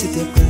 kau kira